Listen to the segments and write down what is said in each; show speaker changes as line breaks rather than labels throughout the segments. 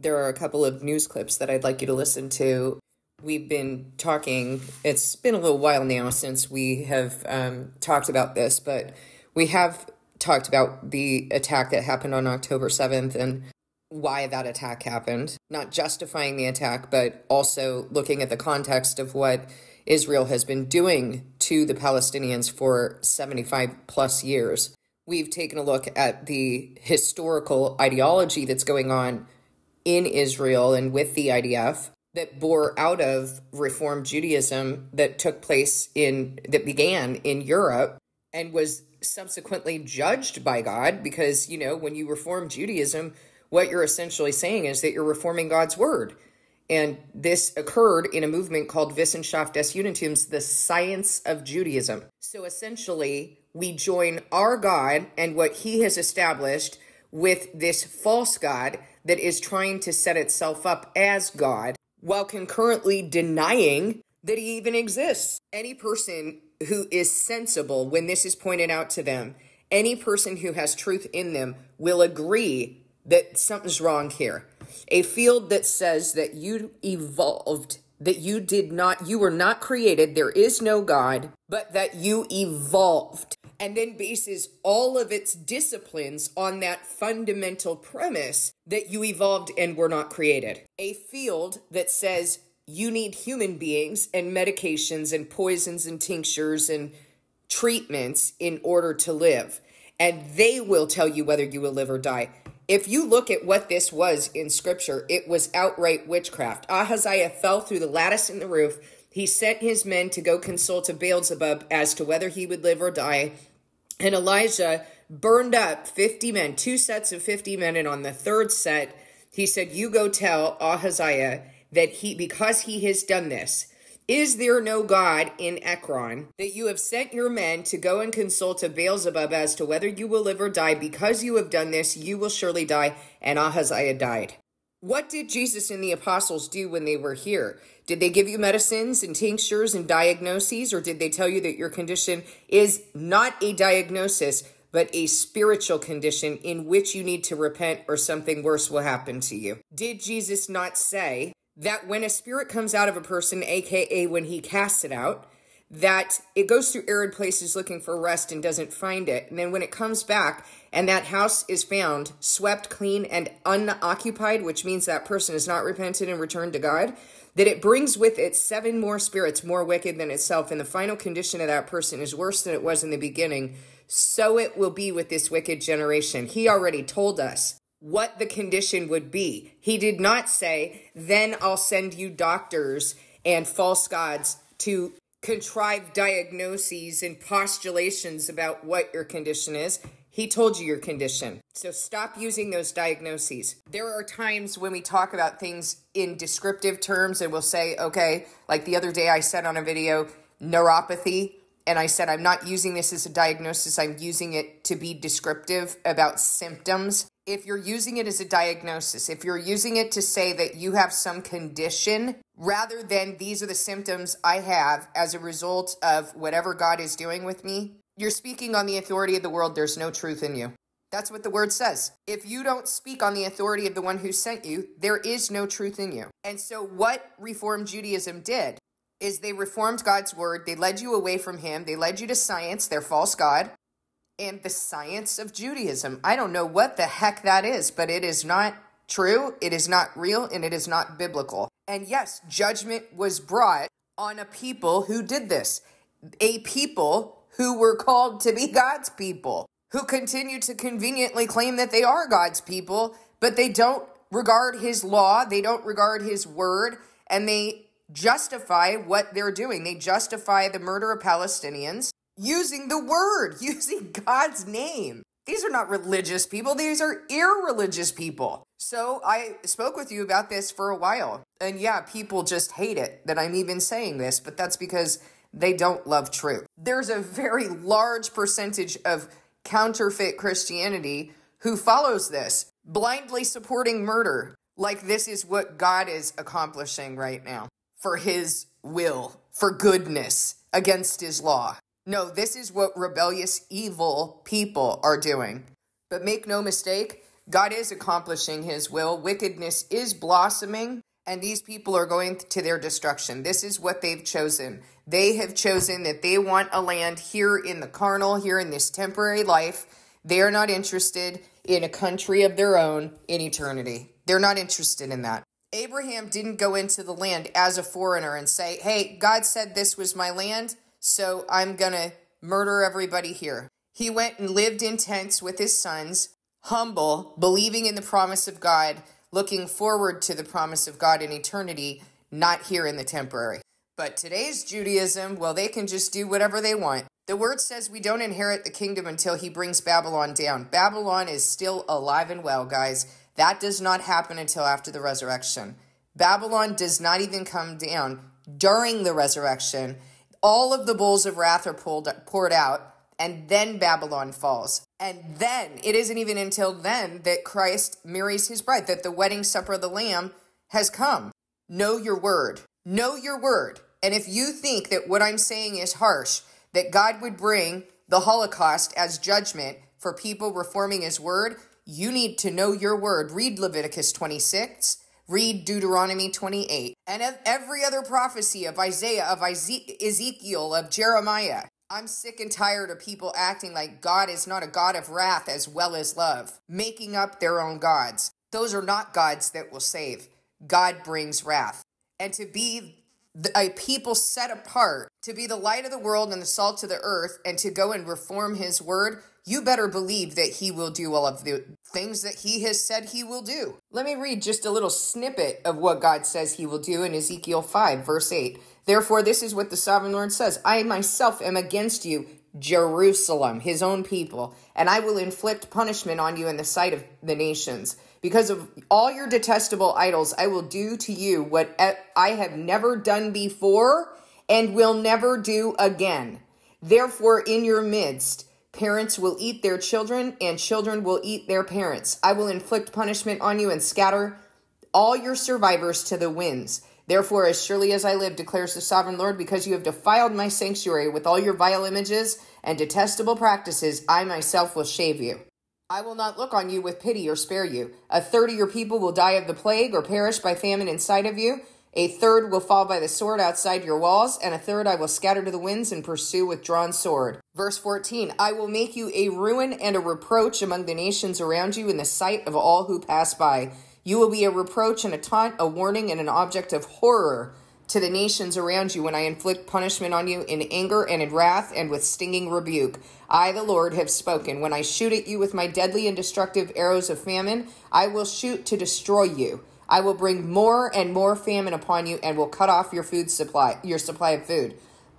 there are a couple of news clips that I'd like you to listen to. We've been talking, it's been a little while now since we have um, talked about this, but we have talked about the attack that happened on October 7th and why that attack happened. Not justifying the attack, but also looking at the context of what Israel has been doing to the Palestinians for 75 plus years. We've taken a look at the historical ideology that's going on in Israel and with the IDF that bore out of Reform Judaism that took place in, that began in Europe and was subsequently judged by God because, you know, when you reform Judaism, what you're essentially saying is that you're reforming God's word. And this occurred in a movement called Wissenschaft des Judentums, the science of Judaism. So essentially, we join our God and what he has established with this false God that is trying to set itself up as God while concurrently denying that he even exists. Any person who is sensible when this is pointed out to them, any person who has truth in them will agree that something's wrong here. A field that says that you evolved, that you did not, you were not created, there is no God, but that you evolved and then bases all of its disciplines on that fundamental premise that you evolved and were not created. A field that says you need human beings and medications and poisons and tinctures and treatments in order to live. And they will tell you whether you will live or die. If you look at what this was in scripture, it was outright witchcraft. Ahaziah fell through the lattice in the roof. He sent his men to go consult a Beelzebub as to whether he would live or die. And Elijah burned up 50 men, two sets of 50 men. And on the third set, he said, You go tell Ahaziah that he, because he has done this, is there no God in Ekron that you have sent your men to go and consult a Beelzebub as to whether you will live or die? Because you have done this, you will surely die. And Ahaziah died. What did Jesus and the apostles do when they were here? Did they give you medicines and tinctures and diagnoses, or did they tell you that your condition is not a diagnosis, but a spiritual condition in which you need to repent or something worse will happen to you? Did Jesus not say that when a spirit comes out of a person, aka when he casts it out, that it goes through arid places looking for rest and doesn't find it. And then when it comes back and that house is found swept clean and unoccupied, which means that person is not repented and returned to God, that it brings with it seven more spirits more wicked than itself. And the final condition of that person is worse than it was in the beginning. So it will be with this wicked generation. He already told us what the condition would be. He did not say, then I'll send you doctors and false gods to contrive diagnoses and postulations about what your condition is. He told you your condition. So stop using those diagnoses. There are times when we talk about things in descriptive terms and we'll say, okay, like the other day I said on a video, neuropathy. And I said, I'm not using this as a diagnosis. I'm using it to be descriptive about symptoms. If you're using it as a diagnosis, if you're using it to say that you have some condition, rather than these are the symptoms I have as a result of whatever God is doing with me, you're speaking on the authority of the world. There's no truth in you. That's what the word says. If you don't speak on the authority of the one who sent you, there is no truth in you. And so, what Reformed Judaism did is they reformed God's word. They led you away from Him. They led you to science, their false God, and the science of Judaism. I don't know what the heck that is, but it is not true, it is not real, and it is not biblical. And yes, judgment was brought on a people who did this. A people who were called to be God's people, who continue to conveniently claim that they are God's people, but they don't regard his law, they don't regard his word, and they justify what they're doing. They justify the murder of Palestinians using the word, using God's name. These are not religious people, these are irreligious people. So I spoke with you about this for a while. And yeah, people just hate it that I'm even saying this, but that's because they don't love truth. There's a very large percentage of counterfeit Christianity who follows this, blindly supporting murder, like this is what God is accomplishing right now for his will, for goodness against his law. No, this is what rebellious, evil people are doing. But make no mistake, God is accomplishing his will. Wickedness is blossoming, and these people are going to their destruction. This is what they've chosen. They have chosen that they want a land here in the carnal, here in this temporary life. They are not interested in a country of their own in eternity. They're not interested in that. Abraham didn't go into the land as a foreigner and say, Hey, God said this was my land, so I'm going to murder everybody here. He went and lived in tents with his sons, humble, believing in the promise of God, looking forward to the promise of God in eternity, not here in the temporary. But today's Judaism, well, they can just do whatever they want. The word says we don't inherit the kingdom until he brings Babylon down. Babylon is still alive and well, guys. That does not happen until after the resurrection. Babylon does not even come down during the resurrection. All of the bowls of wrath are pulled, poured out, and then Babylon falls. And then, it isn't even until then that Christ marries his bride, that the wedding supper of the Lamb has come. Know your word. Know your word. And if you think that what I'm saying is harsh, that God would bring the Holocaust as judgment for people reforming his word, you need to know your word. Read Leviticus 26, read Deuteronomy 28, and every other prophecy of Isaiah, of Ezekiel, of Jeremiah. I'm sick and tired of people acting like God is not a God of wrath as well as love, making up their own gods. Those are not gods that will save. God brings wrath. And to be a people set apart to be the light of the world and the salt of the earth and to go and reform his word, you better believe that he will do all of the things that he has said he will do. Let me read just a little snippet of what God says he will do in Ezekiel 5, verse 8. Therefore, this is what the sovereign Lord says I myself am against you, Jerusalem, his own people, and I will inflict punishment on you in the sight of the nations. Because of all your detestable idols, I will do to you what I have never done before and will never do again. Therefore, in your midst, Parents will eat their children, and children will eat their parents. I will inflict punishment on you and scatter all your survivors to the winds. Therefore, as surely as I live, declares the sovereign Lord, because you have defiled my sanctuary with all your vile images and detestable practices, I myself will shave you. I will not look on you with pity or spare you. A third of your people will die of the plague or perish by famine inside of you. A third will fall by the sword outside your walls, and a third I will scatter to the winds and pursue with drawn sword. Verse 14 I will make you a ruin and a reproach among the nations around you in the sight of all who pass by. You will be a reproach and a taunt, a warning, and an object of horror to the nations around you when I inflict punishment on you in anger and in wrath and with stinging rebuke. I, the Lord, have spoken. When I shoot at you with my deadly and destructive arrows of famine, I will shoot to destroy you. I will bring more and more famine upon you and will cut off your food supply, your supply of food.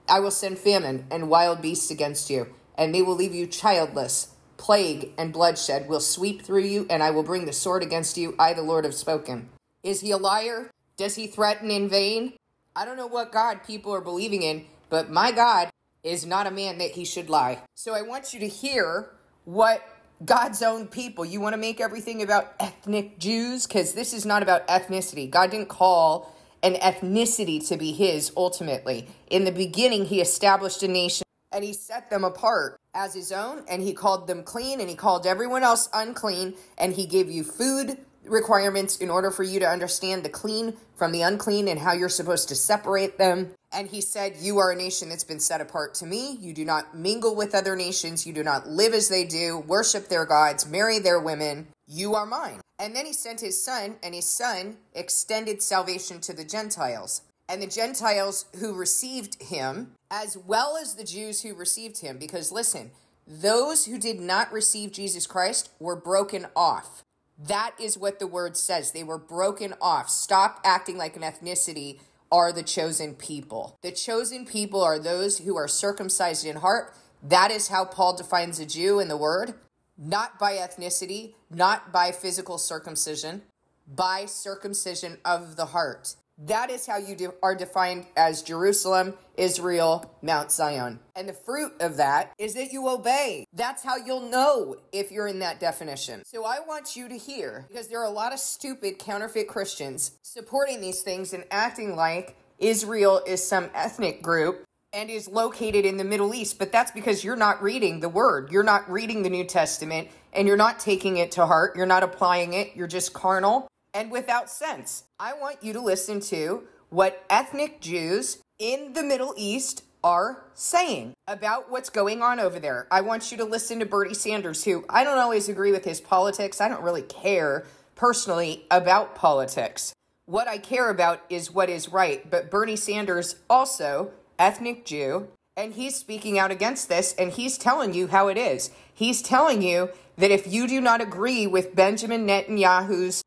I will send famine and wild beasts against you, and they will leave you childless. Plague and bloodshed will sweep through you, and I will bring the sword against you. I, the Lord, have spoken. Is he a liar? Does he threaten in vain? I don't know what God people are believing in, but my God is not a man that he should lie. So I want you to hear what God's own people. You want to make everything about ethnic Jews? Because this is not about ethnicity. God didn't call an ethnicity to be his ultimately. In the beginning, he established a nation and he set them apart as his own and he called them clean and he called everyone else unclean and he gave you food requirements in order for you to understand the clean from the unclean and how you're supposed to separate them. And he said, You are a nation that's been set apart to me. You do not mingle with other nations. You do not live as they do, worship their gods, marry their women. You are mine. And then he sent his son, and his son extended salvation to the Gentiles. And the Gentiles who received him, as well as the Jews who received him, because listen, those who did not receive Jesus Christ were broken off. That is what the word says. They were broken off. Stop acting like an ethnicity are the chosen people. The chosen people are those who are circumcised in heart. That is how Paul defines a Jew in the word, not by ethnicity, not by physical circumcision, by circumcision of the heart. That is how you de- are defined as Jerusalem, Israel, Mount Zion. And the fruit of that is that you obey. That's how you'll know if you're in that definition. So I want you to hear, because there are a lot of stupid counterfeit Christians supporting these things and acting like Israel is some ethnic group and is located in the Middle East, but that's because you're not reading the word. You're not reading the New Testament and you're not taking it to heart. You're not applying it. You're just carnal and without sense. I want you to listen to what ethnic Jews in the Middle East are saying about what's going on over there. I want you to listen to Bernie Sanders, who I don't always agree with his politics. I don't really care personally about politics. What I care about is what is right. But Bernie Sanders also ethnic Jew, and he's speaking out against this and he's telling you how it is. He's telling you that if you do not agree with Benjamin Netanyahu's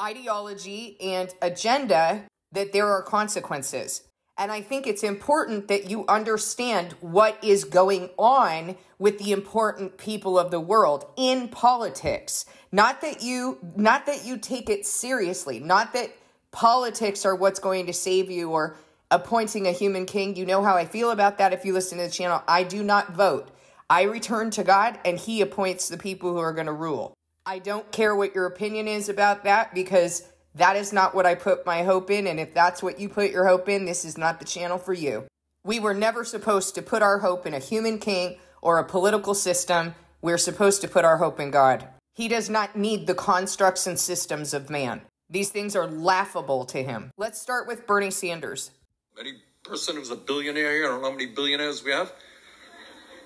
ideology and agenda, that there are consequences. And I think it's important that you understand what is going on with the important people of the world in politics. Not that you not that you take it seriously, not that politics are what's going to save you or appointing a human king. You know how I feel about that if you listen to the channel. I do not vote. I return to God and He appoints the people who are going to rule. I don't care what your opinion is about that because that is not what I put my hope in. And if that's what you put your hope in, this is not the channel for you. We were never supposed to put our hope in a human king or a political system. We're supposed to put our hope in God. He does not need the constructs and systems of man. These things are laughable to him. Let's start with Bernie Sanders.
Any person who's a billionaire I don't know how many billionaires we have.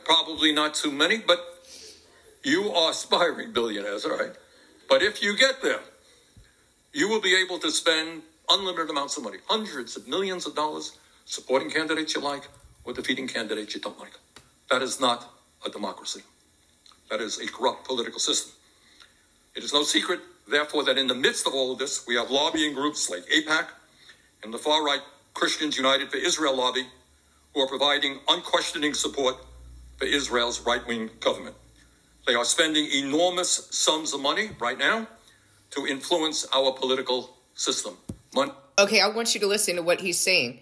Probably not too many, but you are aspiring billionaires, all right? But if you get there, you will be able to spend unlimited amounts of money, hundreds of millions of dollars, supporting candidates you like or defeating candidates you don't like. That is not a democracy. That is a corrupt political system. It is no secret, therefore, that in the midst of all of this, we have lobbying groups like AIPAC and the far right Christians United for Israel lobby, who are providing unquestioning support for Israel's right wing government. They are spending enormous sums of money right now to influence our political system. Mon-
okay, I want you to listen to what he's saying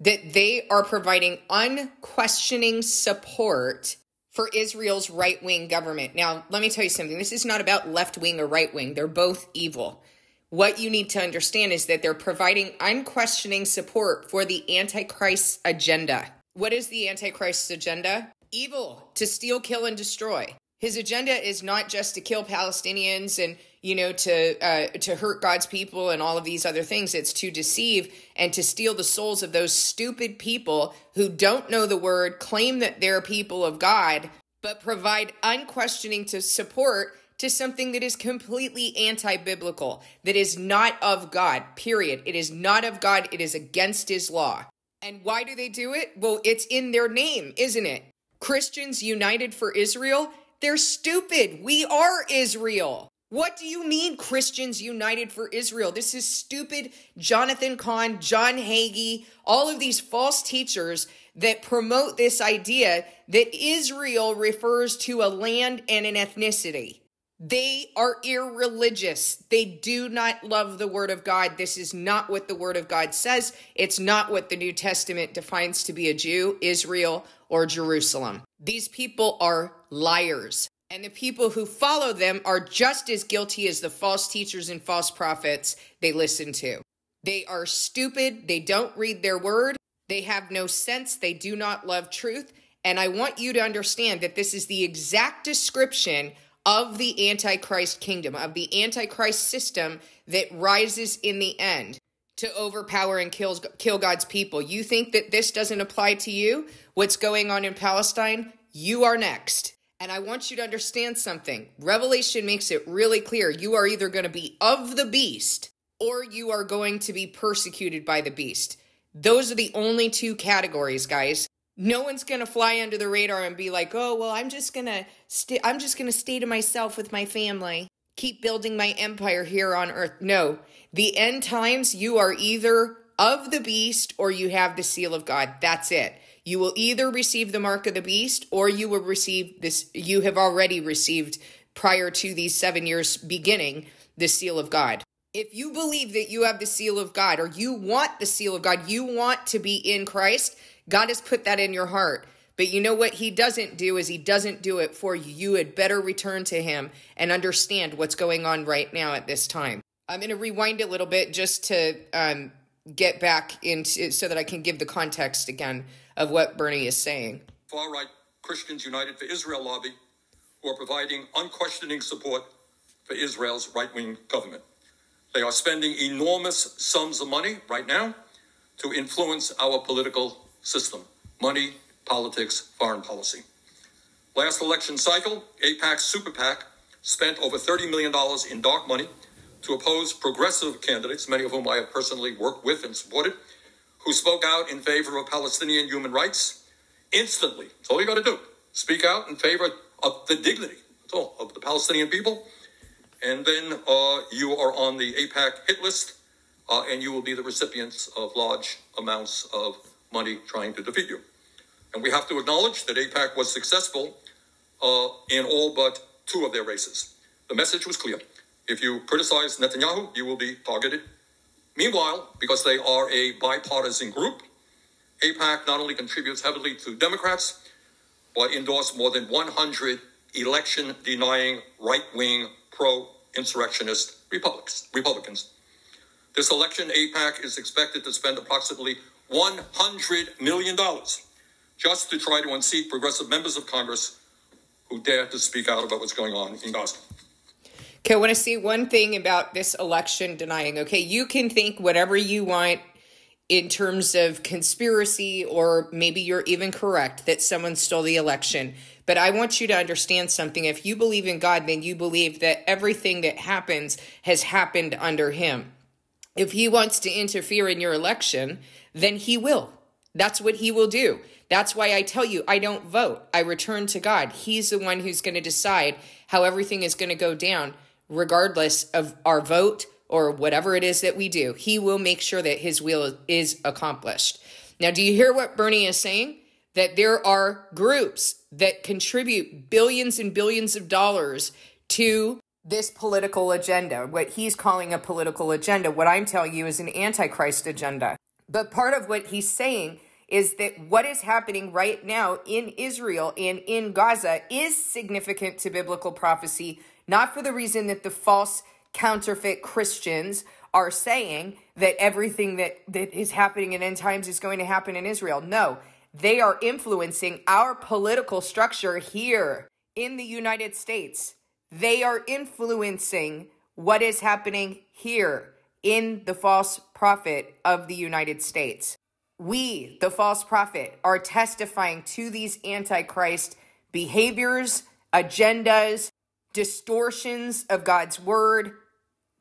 that they are providing unquestioning support for Israel's right wing government. Now, let me tell you something. This is not about left wing or right wing, they're both evil what you need to understand is that they're providing unquestioning support for the Antichrist agenda. What is the Antichrist's agenda? Evil, to steal, kill, and destroy. His agenda is not just to kill Palestinians and you know to uh, to hurt God's people and all of these other things. It's to deceive and to steal the souls of those stupid people who don't know the word, claim that they're people of God, but provide unquestioning to support to something that is completely anti biblical, that is not of God, period. It is not of God, it is against his law. And why do they do it? Well, it's in their name, isn't it? Christians United for Israel, they're stupid. We are Israel. What do you mean, Christians United for Israel? This is stupid. Jonathan Cahn, John Hagee, all of these false teachers that promote this idea that Israel refers to a land and an ethnicity. They are irreligious. They do not love the Word of God. This is not what the Word of God says. It's not what the New Testament defines to be a Jew, Israel, or Jerusalem. These people are liars. And the people who follow them are just as guilty as the false teachers and false prophets they listen to. They are stupid. They don't read their word. They have no sense. They do not love truth. And I want you to understand that this is the exact description of the Antichrist kingdom, of the Antichrist system that rises in the end to overpower and kills, kill God's people. You think that this doesn't apply to you? What's going on in Palestine? You are next. And I want you to understand something. Revelation makes it really clear. You are either going to be of the beast or you are going to be persecuted by the beast. Those are the only two categories, guys no one's going to fly under the radar and be like, "Oh, well, I'm just going to st- I'm just going to stay to myself with my family, keep building my empire here on earth." No. The end times you are either of the beast or you have the seal of God. That's it. You will either receive the mark of the beast or you will receive this you have already received prior to these 7 years beginning the seal of God. If you believe that you have the seal of God or you want the seal of God, you want to be in Christ, God has put that in your heart. But you know what he doesn't do is he doesn't do it for you. You had better return to him and understand what's going on right now at this time. I'm going to rewind a little bit just to um, get back into so that I can give the context again of what Bernie is saying.
Far right Christians United for Israel lobby who are providing unquestioning support for Israel's right wing government. They are spending enormous sums of money right now to influence our political system money, politics, foreign policy. Last election cycle, AIPAC Super PAC spent over $30 million in dark money to oppose progressive candidates, many of whom I have personally worked with and supported, who spoke out in favor of Palestinian human rights instantly. That's all you got to do. Speak out in favor of the dignity all, of the Palestinian people. And then uh, you are on the AIPAC hit list, uh, and you will be the recipients of large amounts of money trying to defeat you. And we have to acknowledge that AIPAC was successful uh, in all but two of their races. The message was clear. If you criticize Netanyahu, you will be targeted. Meanwhile, because they are a bipartisan group, AIPAC not only contributes heavily to Democrats, but endorsed more than 100 election denying right wing pro insurrectionist Republicans. This election, AIPAC is expected to spend approximately $100 million just to try to unseat progressive members of Congress who dare to speak out about what's going on in Gaza.
Okay, I want to say one thing about this election denying. Okay, you can think whatever you want in terms of conspiracy, or maybe you're even correct that someone stole the election. But I want you to understand something. If you believe in God, then you believe that everything that happens has happened under Him. If He wants to interfere in your election, then He will. That's what He will do. That's why I tell you, I don't vote. I return to God. He's the one who's going to decide how everything is going to go down, regardless of our vote or whatever it is that we do, he will make sure that his will is accomplished. Now, do you hear what Bernie is saying? That there are groups that contribute billions and billions of dollars to this political agenda, what he's calling a political agenda. What I'm telling you is an antichrist agenda. But part of what he's saying is that what is happening right now in Israel and in Gaza is significant to biblical prophecy, not for the reason that the false counterfeit Christians are saying that everything that, that is happening in end times is going to happen in Israel. No, they are influencing our political structure here in the United States. They are influencing what is happening here in the false prophet of the United States. We, the false prophet, are testifying to these antichrist behaviors, agendas, distortions of God's word.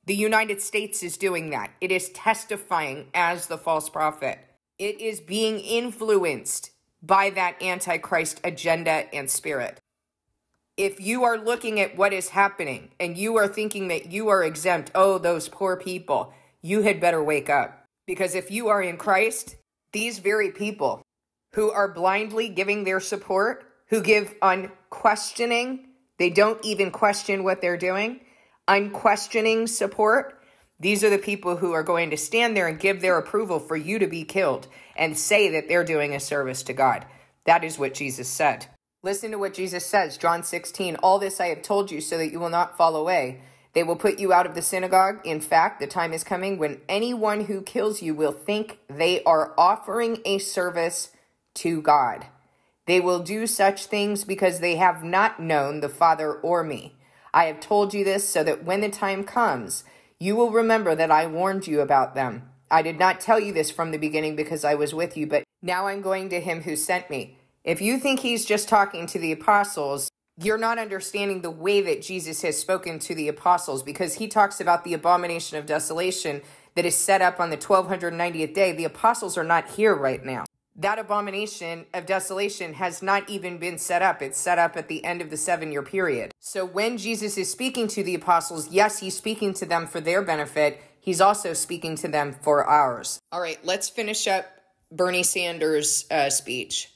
The United States is doing that. It is testifying as the false prophet. It is being influenced by that Antichrist agenda and spirit. If you are looking at what is happening and you are thinking that you are exempt, oh, those poor people, you had better wake up. Because if you are in Christ, these very people who are blindly giving their support, who give unquestioning they don't even question what they're doing. Unquestioning support. These are the people who are going to stand there and give their approval for you to be killed and say that they're doing a service to God. That is what Jesus said. Listen to what Jesus says, John 16. All this I have told you so that you will not fall away. They will put you out of the synagogue. In fact, the time is coming when anyone who kills you will think they are offering a service to God. They will do such things because they have not known the Father or me. I have told you this so that when the time comes, you will remember that I warned you about them. I did not tell you this from the beginning because I was with you, but now I'm going to him who sent me. If you think he's just talking to the apostles, you're not understanding the way that Jesus has spoken to the apostles because he talks about the abomination of desolation that is set up on the 1290th day. The apostles are not here right now that abomination of desolation has not even been set up. It's set up at the end of the seven year period. So when Jesus is speaking to the apostles, yes, he's speaking to them for their benefit. He's also speaking to them for ours. All right, let's finish up Bernie Sanders' uh, speech.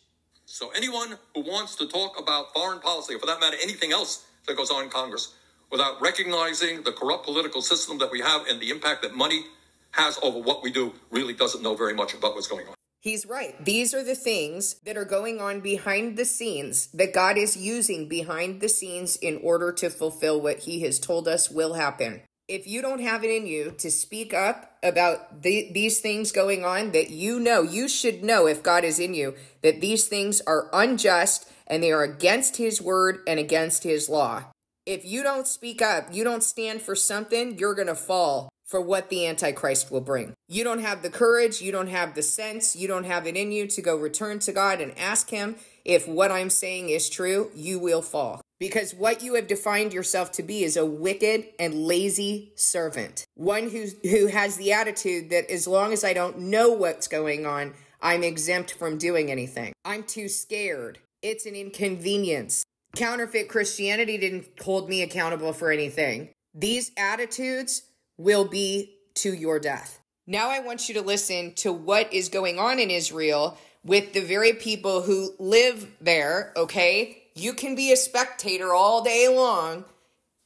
So anyone who wants to talk about foreign policy, or for that matter, anything else that goes on in Congress, without recognizing the corrupt political system that we have and the impact that money has over what we do, really doesn't know very much about what's going on.
He's right. These are the things that are going on behind the scenes that God is using behind the scenes in order to fulfill what he has told us will happen. If you don't have it in you to speak up about the, these things going on that you know, you should know if God is in you, that these things are unjust and they are against his word and against his law. If you don't speak up, you don't stand for something, you're going to fall for what the Antichrist will bring. You don't have the courage, you don't have the sense, you don't have it in you to go return to God and ask Him if what I'm saying is true, you will fall. Because what you have defined yourself to be is a wicked and lazy servant. One who, who has the attitude that as long as I don't know what's going on, I'm exempt from doing anything. I'm too scared. It's an inconvenience. Counterfeit Christianity didn't hold me accountable for anything. These attitudes will be to your death. Now I want you to listen to what is going on in Israel with the very people who live there, okay? You can be a spectator all day long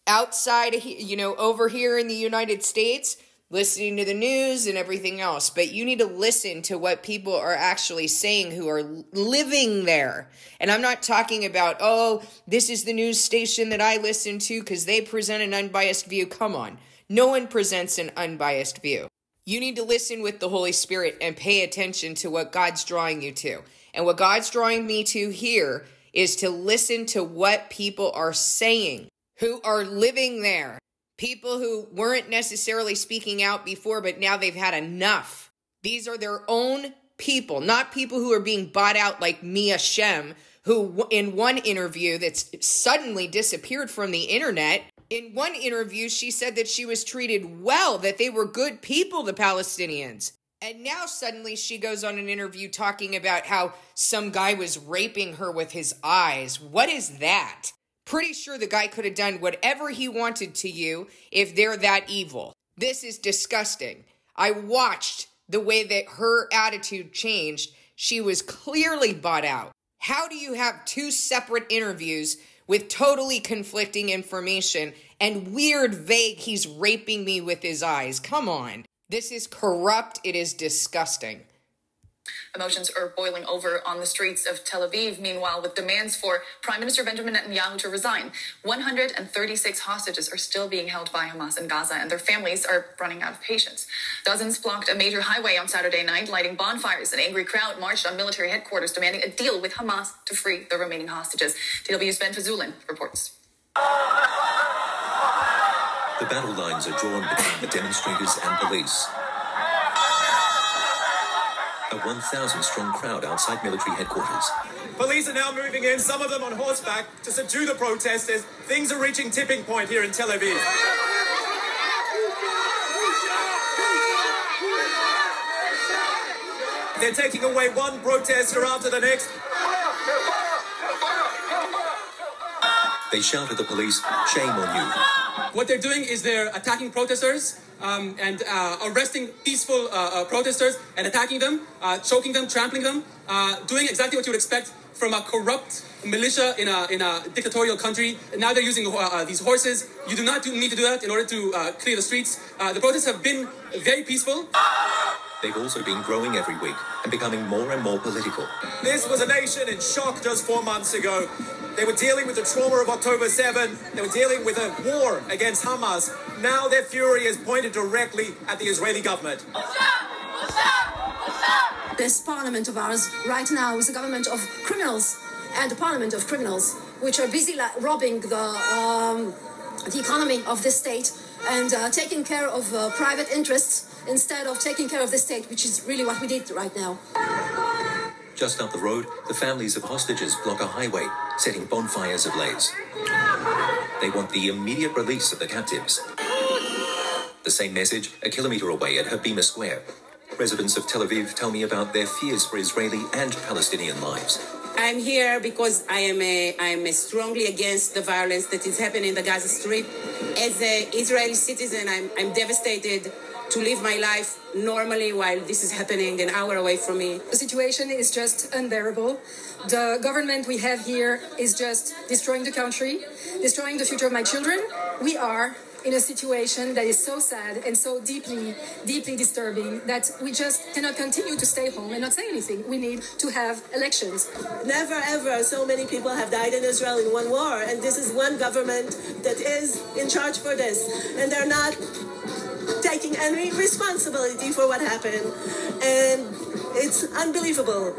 outside, you know, over here in the United States, listening to the news and everything else, but you need to listen to what people are actually saying who are living there. And I'm not talking about, oh, this is the news station that I listen to because they present an unbiased view. Come on. No one presents an unbiased view. You need to listen with the Holy Spirit and pay attention to what God's drawing you to. And what God's drawing me to here is to listen to what people are saying who are living there. People who weren't necessarily speaking out before, but now they've had enough. These are their own people, not people who are being bought out like Mia Schem, who in one interview that's suddenly disappeared from the internet in one interview, she said that she was treated well, that they were good people, the Palestinians. And now suddenly she goes on an interview talking about how some guy was raping her with his eyes. What is that? Pretty sure the guy could have done whatever he wanted to you if they're that evil. This is disgusting. I watched the way that her attitude changed. She was clearly bought out. How do you have two separate interviews with totally conflicting information and weird, vague, he's raping me with his eyes. Come on. This is corrupt. It is disgusting.
Emotions are boiling over on the streets of Tel Aviv, meanwhile, with demands for Prime Minister Benjamin Netanyahu to resign. 136 hostages are still being held by Hamas in Gaza, and their families are running out of patience. Dozens blocked a major highway on Saturday night, lighting bonfires. An angry crowd marched on military headquarters, demanding a deal with Hamas to free the remaining hostages. DW's Ben Fajzullin reports.
The battle lines are drawn between the demonstrators and police. A 1,000 strong crowd outside military headquarters.
Police are now moving in, some of them on horseback, to subdue the protesters. Things are reaching tipping point here in Tel Aviv. They're taking away one protester after the next.
They shout at the police, shame on you.
What they're doing is they're attacking protesters um, and uh, arresting peaceful uh, uh, protesters and attacking them, uh, choking them, trampling them, uh, doing exactly what you would expect from a corrupt militia in a, in a dictatorial country. Now they're using uh, these horses. You do not do, need to do that in order to clear the streets. the protests have been very peaceful.
They've also been growing every week and becoming more and more political.
This was a nation in shock just four months ago. They were dealing with the trauma of October 7. They were dealing with a war against Hamas. Now their fury is pointed directly at the Israeli government.
This parliament of ours right now is a government of criminals and a parliament of criminals, which are busy robbing the, um, the economy of this state and uh, taking care of uh, private interests instead of taking care of the state, which is really what we did right now.
Just up the road, the families of hostages block a highway, setting bonfires ablaze. They want the immediate release of the captives. The same message a kilometer away at Habima Square. Residents of Tel Aviv tell me about their fears for Israeli and Palestinian lives.
I'm here because I am a, I am a strongly against the violence that is happening in the Gaza Strip. As an Israeli citizen, I'm, I'm devastated to live my life normally while this is happening an hour away from me.
The situation is just unbearable. The government we have here is just destroying the country, destroying the future of my children. We are in a situation that is so sad and so deeply, deeply disturbing that we just cannot continue to stay home and not say anything. We need to have elections.
Never ever so many people have died in Israel in one war, and this is one government that is in charge for this, and they're not taking any responsibility for what happened, and it's unbelievable.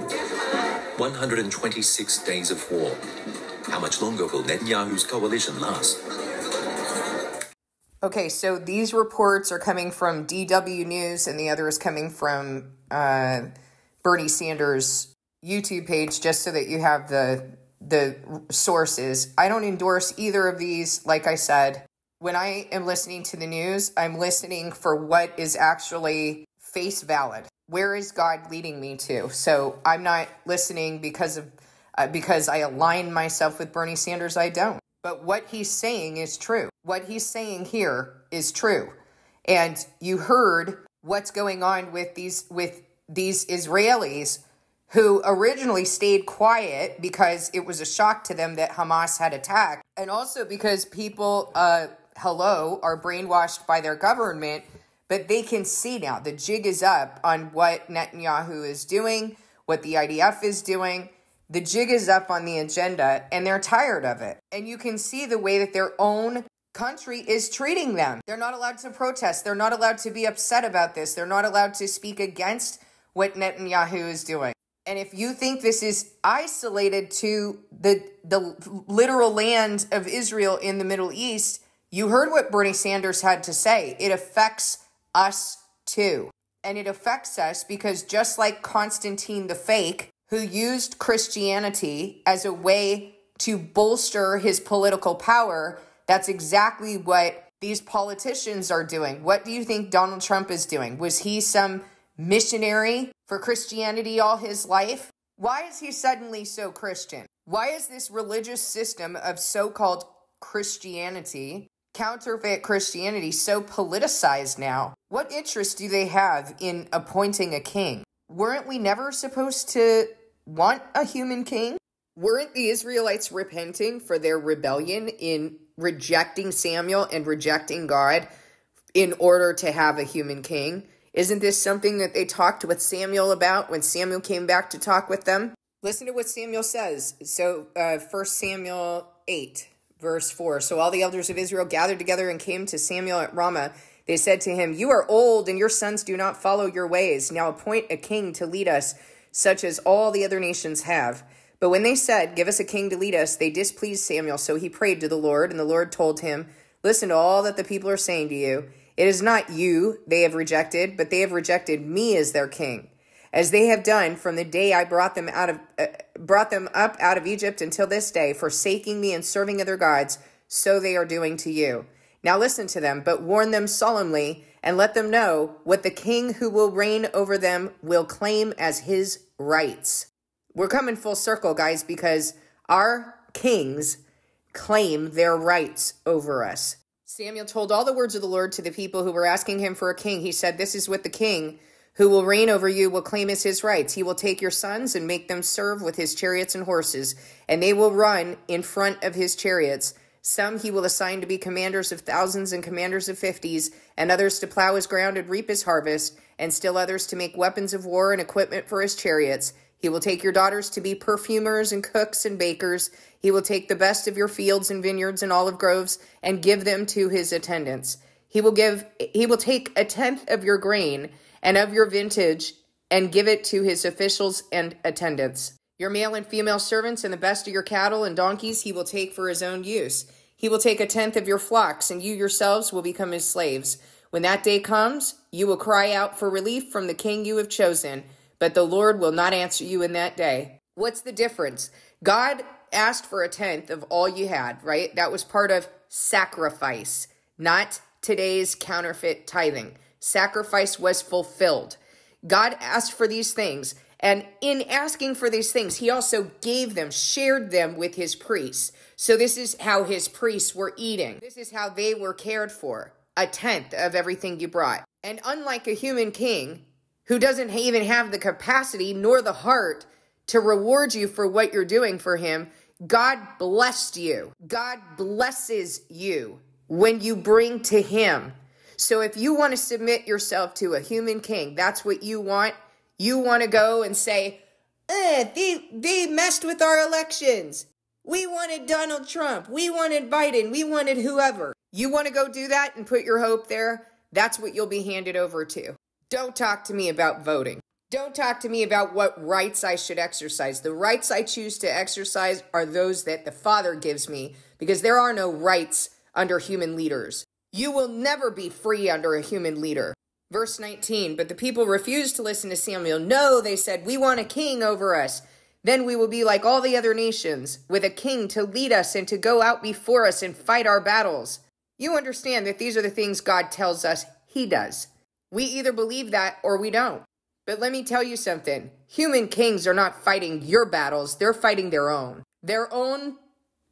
126 days of war. How much longer will Netanyahu's coalition last?
Okay, so these reports are coming from DW News, and the other is coming from uh, Bernie Sanders' YouTube page, just so that you have the the sources. I don't endorse either of these. Like I said, when I am listening to the news, I'm listening for what is actually face valid. Where is God leading me to? So I'm not listening because of uh, because I align myself with Bernie Sanders. I don't. But what he's saying is true. What he's saying here is true. And you heard what's going on with these with these Israelis who originally stayed quiet because it was a shock to them that Hamas had attacked, and also because people, uh, hello, are brainwashed by their government. But they can see now the jig is up on what Netanyahu is doing, what the IDF is doing. The jig is up on the agenda, and they're tired of it. And you can see the way that their own country is treating them. They're not allowed to protest. They're not allowed to be upset about this. They're not allowed to speak against what Netanyahu is doing. And if you think this is isolated to the the literal land of Israel in the Middle East, you heard what Bernie Sanders had to say. It affects us too. And it affects us because just like Constantine the fake, who used Christianity as a way to bolster his political power, that's exactly what these politicians are doing. What do you think Donald Trump is doing? Was he some missionary for Christianity all his life? Why is he suddenly so Christian? Why is this religious system of so called Christianity, counterfeit Christianity, so politicized now? What interest do they have in appointing a king? Weren't we never supposed to want a human king? Weren't the Israelites repenting for their rebellion in rejecting Samuel and rejecting God in order to have a human king? Isn't this something that they talked with Samuel about when Samuel came back to talk with them? Listen to what Samuel says. So, uh, 1 Samuel 8, verse 4. So all the elders of Israel gathered together and came to Samuel at Ramah. They said to him, You are old, and your sons do not follow your ways. Now appoint a king to lead us, such as all the other nations have. But when they said, Give us a king to lead us, they displeased Samuel. So he prayed to the Lord, and the Lord told him, Listen to all that the people are saying to you. It is not you they have rejected, but they have rejected me as their king, as they have done from the day I brought them out of uh, brought them up out of Egypt until this day, forsaking me and serving other gods, so they are doing to you. Now listen to them, but warn them solemnly and let them know what the king who will reign over them will claim as his rights. We're coming full circle, guys, because our kings claim their rights over us. Samuel told all the words of the Lord to the people who were asking him for a king. He said, This is what the king who will reign over you will claim as his rights. He will take your sons and make them serve with his chariots and horses, and they will run in front of his chariots. Some he will assign to be commanders of thousands and commanders of fifties, and others to plow his ground and reap his harvest, and still others to make weapons of war and equipment for his chariots. He will take your daughters to be perfumers and cooks and bakers. He will take the best of your fields and vineyards and olive groves and give them to his attendants. He will give he will take a tenth of your grain and of your vintage and give it to his officials and attendants. Your male and female servants and the best of your cattle and donkeys he will take for his own use. He will take a tenth of your flocks, and you yourselves will become his slaves. When that day comes, you will cry out for relief from the king you have chosen but the Lord will not answer you in that day. What's the difference? God asked for a tenth of all you had, right? That was part of sacrifice, not today's counterfeit tithing. Sacrifice was fulfilled. God asked for these things, and in asking for these things, he also gave them, shared them with his priests. So, this is how his priests were eating. This is how they were cared for a tenth of everything you brought. And unlike a human king, who doesn't even have the capacity nor the heart to reward you for what you're doing for him, God blessed you. God blesses you when you bring to him. So if you want to submit yourself to a human king, that's what you want. You want to go and say, eh, they, they messed with our elections. We wanted Donald Trump. We wanted Biden. We wanted whoever. You want to go do that and put your hope there? That's what you'll be handed over to. Don't talk to me about voting. Don't talk to me about what rights I should exercise. The rights I choose to exercise are those that the Father gives me because there are no rights under human leaders. You will never be free under a human leader. Verse 19, but the people refused to listen to Samuel. No, they said, we want a king over us. Then we will be like all the other nations, with a king to lead us and to go out before us and fight our battles. You understand that these are the things God tells us he does. We either believe that or we don't. But let me tell you something human kings are not fighting your battles, they're fighting their own. Their own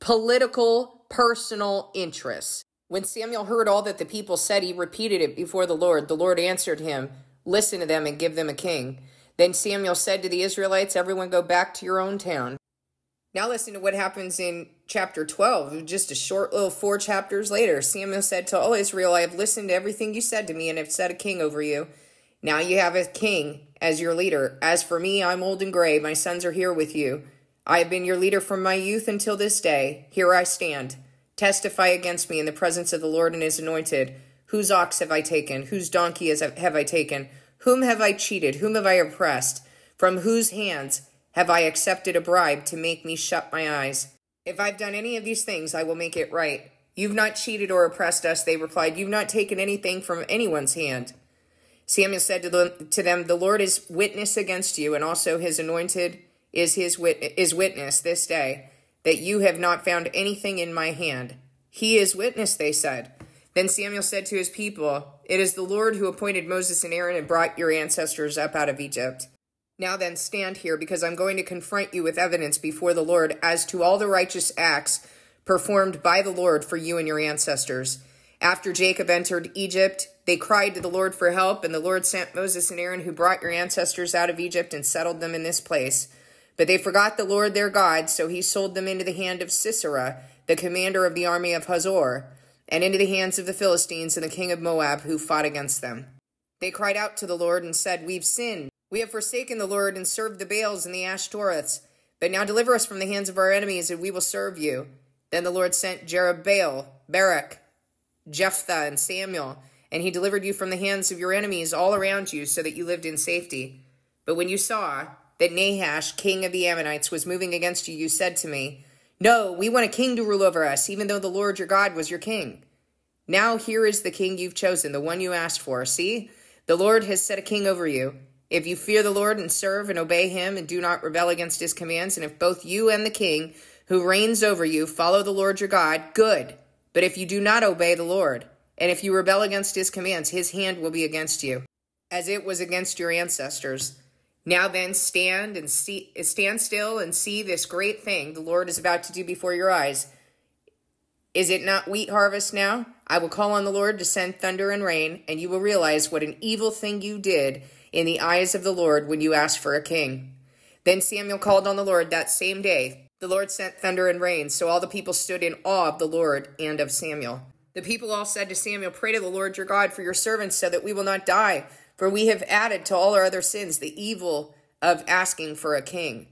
political, personal interests. When Samuel heard all that the people said, he repeated it before the Lord. The Lord answered him, Listen to them and give them a king. Then Samuel said to the Israelites, Everyone go back to your own town. Now listen to what happens in chapter 12, just a short little four chapters later. Samuel said to all Israel, I have listened to everything you said to me and have set a king over you. Now you have a king as your leader. As for me, I'm old and gray. My sons are here with you. I have been your leader from my youth until this day. Here I stand. Testify against me in the presence of the Lord and his anointed. Whose ox have I taken? Whose donkey have I taken? Whom have I cheated? Whom have I oppressed? From whose hands have I accepted a bribe to make me shut my eyes? If I've done any of these things, I will make it right. You've not cheated or oppressed us, they replied. You've not taken anything from anyone's hand. Samuel said to them, to them, The Lord is witness against you, and also his anointed is his wit- is witness this day that you have not found anything in my hand. He is witness, they said. Then Samuel said to his people, It is the Lord who appointed Moses and Aaron and brought your ancestors up out of Egypt. Now then, stand here, because I'm going to confront you with evidence before the Lord as to all the righteous acts performed by the Lord for you and your ancestors. After Jacob entered Egypt, they cried to the Lord for help, and the Lord sent Moses and Aaron, who brought your ancestors out of Egypt and settled them in this place. But they forgot the Lord their God, so he sold them into the hand of Sisera, the commander of the army of Hazor, and into the hands of the Philistines and the king of Moab, who fought against them. They cried out to the Lord and said, We've sinned. We have forsaken the Lord and served the Baals and the Ashtoreths. But now deliver us from the hands of our enemies, and we will serve you. Then the Lord sent Jerubbaal, Barak, Jephthah, and Samuel, and he delivered you from the hands of your enemies all around you, so that you lived in safety. But when you saw that Nahash, king of the Ammonites, was moving against you, you said to me, No, we want a king to rule over us, even though the Lord your God was your king. Now here is the king you've chosen, the one you asked for. See, the Lord has set a king over you. If you fear the Lord and serve and obey him and do not rebel against his commands, and if both you and the king who reigns over you follow the Lord your God, good. But if you do not obey the Lord, and if you rebel against his commands, his hand will be against you, as it was against your ancestors. Now then, stand and see, stand still and see this great thing the Lord is about to do before your eyes. Is it not wheat harvest now? I will call on the Lord to send thunder and rain, and you will realize what an evil thing you did in the eyes of the Lord when you asked for a king. Then Samuel called on the Lord that same day. The Lord sent thunder and rain, so all the people stood in awe of the Lord and of Samuel. The people all said to Samuel, Pray to the Lord your God for your servants, so that we will not die. For we have added to all our other sins the evil of asking for a king.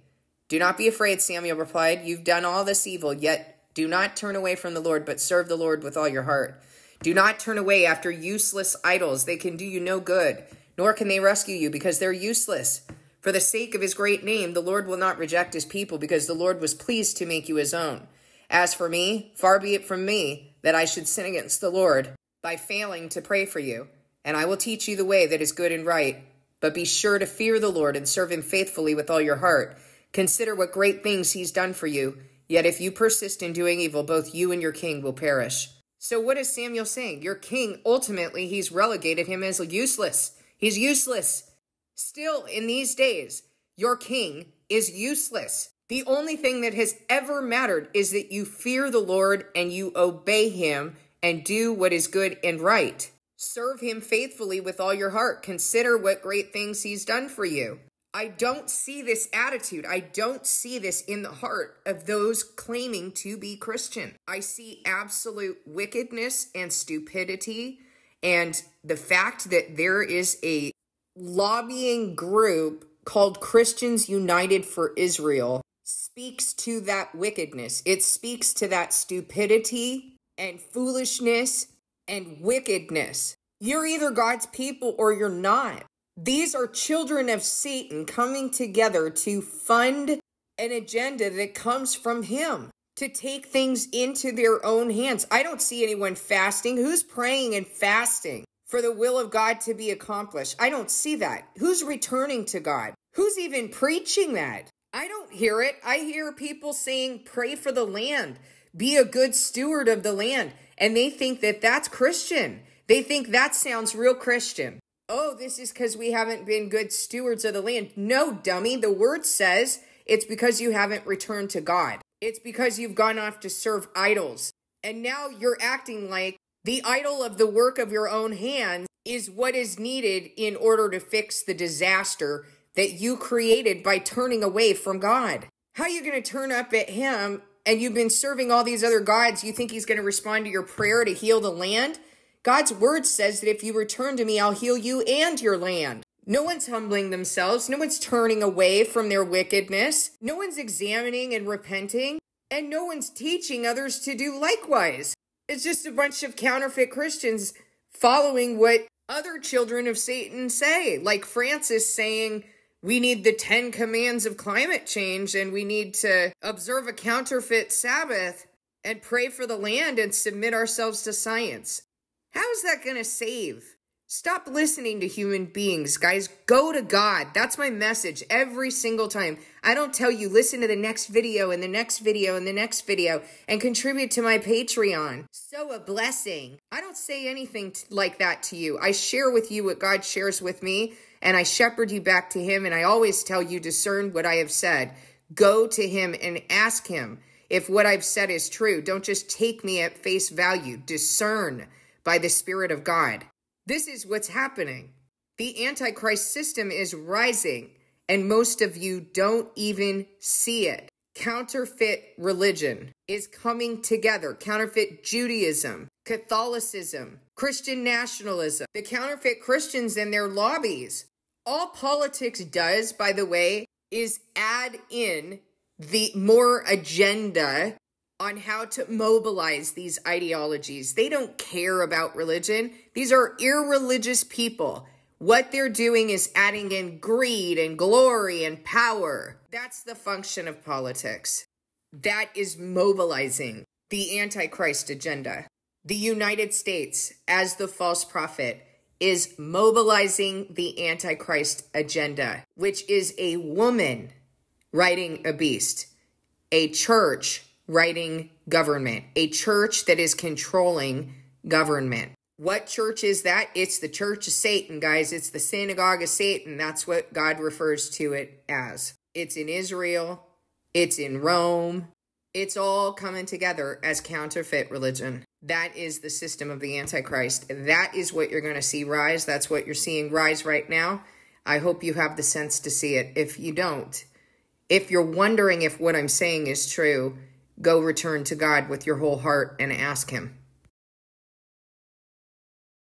Do not be afraid, Samuel replied. You've done all this evil, yet do not turn away from the Lord, but serve the Lord with all your heart. Do not turn away after useless idols. They can do you no good, nor can they rescue you, because they're useless. For the sake of his great name, the Lord will not reject his people, because the Lord was pleased to make you his own. As for me, far be it from me that I should sin against the Lord by failing to pray for you and I will teach you the way that is good and right. But be sure to fear the Lord and serve him faithfully with all your heart. Consider what great things he's done for you. Yet if you persist in doing evil, both you and your king will perish. So what is Samuel saying? Your king, ultimately, he's relegated him as useless. He's useless. Still, in these days, your king is useless. The only thing that has ever mattered is that you fear the Lord and you obey him and do what is good and right. Serve him faithfully with all your heart. Consider what great things he's done for you. I don't see this attitude. I don't see this in the heart of those claiming to be Christian. I see absolute wickedness and stupidity and the fact that there is a lobbying group called Christians United for Israel speaks to that wickedness. It speaks to that stupidity and foolishness and wickedness. You're either God's people or you're not. These are children of Satan coming together to fund an agenda that comes from him to take things into their own hands. I don't see anyone fasting. Who's praying and fasting for the will of God to be accomplished? I don't see that. Who's returning to God? Who's even preaching that? I don't hear it. I hear people saying, pray for the land, be a good steward of the land. And they think that that's Christian. They think that sounds real Christian. Oh, this is because we haven't been good stewards of the land. No, dummy. The word says it's because you haven't returned to God. It's because you've gone off to serve idols. And now you're acting like the idol of the work of your own hands is what is needed in order to fix the disaster that you created by turning away from God. How are you going to turn up at Him and you've been serving all these other gods? You think He's going to respond to your prayer to heal the land? God's word says that if you return to me, I'll heal you and your land. No one's humbling themselves. No one's turning away from their wickedness. No one's examining and repenting. And no one's teaching others to do likewise. It's just a bunch of counterfeit Christians following what other children of Satan say, like Francis saying, we need the 10 commands of climate change and we need to observe a counterfeit Sabbath and pray for the land and submit ourselves to science. How is that going to save? Stop listening to human beings, guys. Go to God. That's my message every single time. I don't tell you listen to the next video and the next video and the next video and contribute to my Patreon. So a blessing. I don't say anything like that to you. I share with you what God shares with me and I shepherd you back to him and I always tell you discern what I have said. Go to him and ask him if what I've said is true. Don't just take me at face value. Discern by the Spirit of God. This is what's happening. The Antichrist system is rising, and most of you don't even see it. Counterfeit religion is coming together. Counterfeit Judaism, Catholicism, Christian nationalism, the counterfeit Christians and their lobbies. All politics does, by the way, is add in the more agenda on how to mobilize these ideologies. They don't care about religion. These are irreligious people. What they're doing is adding in greed and glory and power. That's the function of politics. That is mobilizing the Antichrist agenda. The United States, as the false prophet, is mobilizing the Antichrist agenda, which is a woman writing a beast, a church writing government, a church that is controlling government. What church is that? It's the church of Satan, guys. It's the synagogue of Satan. That's what God refers to it as. It's in Israel, it's in Rome. It's all coming together as counterfeit religion. That is the system of the Antichrist. That is what you're going to see rise. That's what you're seeing rise right now. I hope you have the sense to see it. If you don't, if you're wondering if what I'm saying is true, go return to God with your whole heart and ask Him.